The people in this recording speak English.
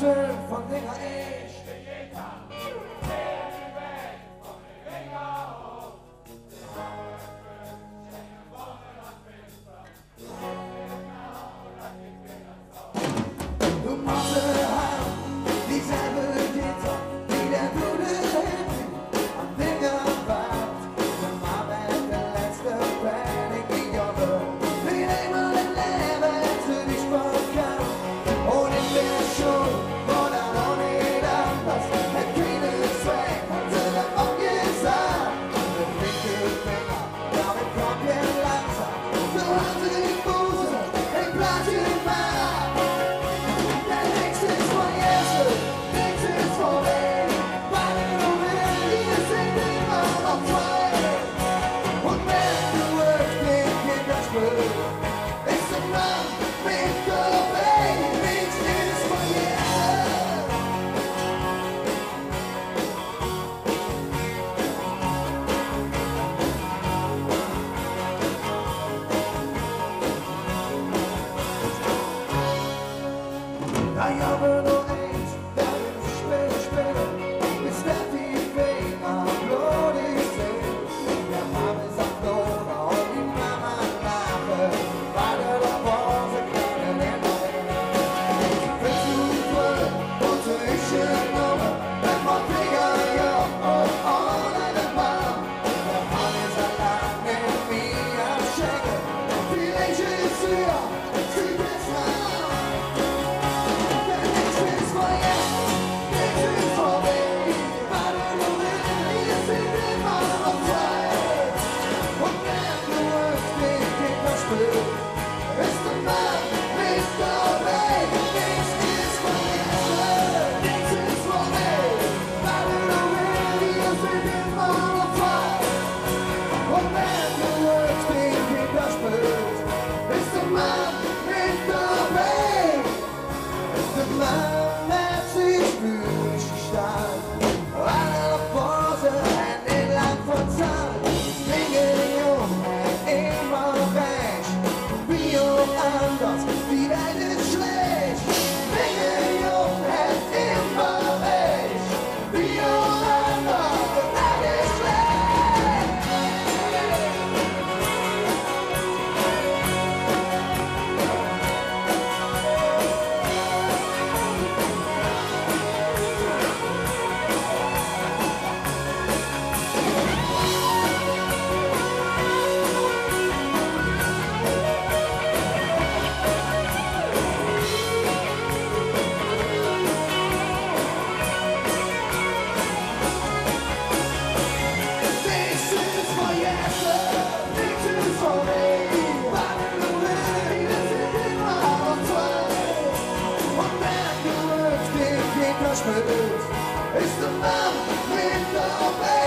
Czy w Londyna iść? Oh. It's the month we know